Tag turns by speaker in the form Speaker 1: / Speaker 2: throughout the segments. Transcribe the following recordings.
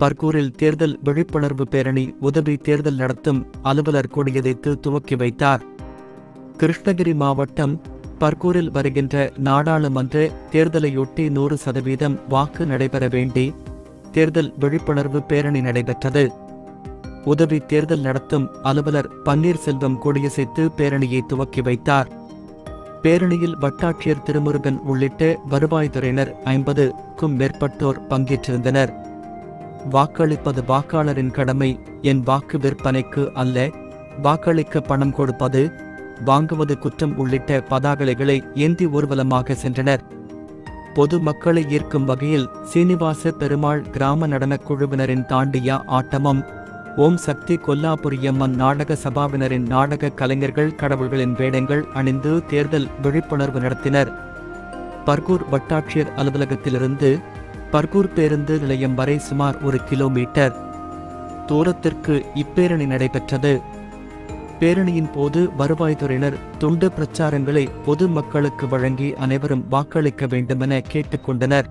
Speaker 1: பர்கூரில் தேர்தல் விழிப்புணர்வு பேரணி உதவி தேர்தல் நடத்தும் அலுவலர் கொடியதைத்து துவக்கி வைத்தார். கிருஷ்ணகிரி மாவட்டம் பர்கூரில் வருகின்ற நாடாளுமன்ற தேர்தலையொட்டி நூறு சதவீதம் வாக்கு நடைபெற வேண்டி தேர்தல் விழிப்புணர்வு பேரணி நடைபெற்றது. உதவி தேர்தல் நடத்தும் அலுவலர் பன்னீர்செல்வம் கொடியசைத்து பேரணியை துவக்கி வைத்தார். பேரணியில் வட்டாட்சியர் திருமுருகன் உள்ளிட்ட வருவாய்த்துறையினர் ஐம்பதுக்கும் மேற்பட்டோர் பங்கேற்றிருந்தனர். வாக்களிப்பது வாக்காளரின் கடமை என் வாக்கு விற்பனைக்கு அல்ல. வாக்களிக்க பணம் கொடுப்பது வாங்குவது குற்றம் உள்ளிட்ட பதாகலைகளை ஏந்தி ஊர்வலமாக சென்றனர். பொது மக்களை ஈர்க்கும் வகையில் சீனிவாச பெருமாள் கிராம நடனக் குழுவினரின் தாண்டியா ஆட்டமும் ஓம் சக்தி கொல்லாபுரியம்மன் நாடக சபாவினரின் நாடக கலைஞர்கள் கடவுள்களின் வேடங்கள் அணிந்து தேர்தல் விழிப்புணர்வு நடத்தினர். பர்கூர் வட்டாட்சியர் அலுவலகத்திலிருந்து பர்கூர் பேருந்து நிலையம் வரை சுமார் ஒரு கிலோமீட்டர். தூரத்திற்கு இப்பேரணி நடைபெற்றது. பேரணியின் போது வருவாய்த்துறையினர் துண்டு பிரச்சாரங்களை பொது மக்களுக்கு வழங்கி அனைவரும் வாக்களிக்க வேண்டுமென கேட்டுக்கொண்டனர்.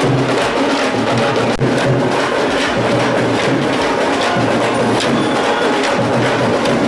Speaker 1: Thank you.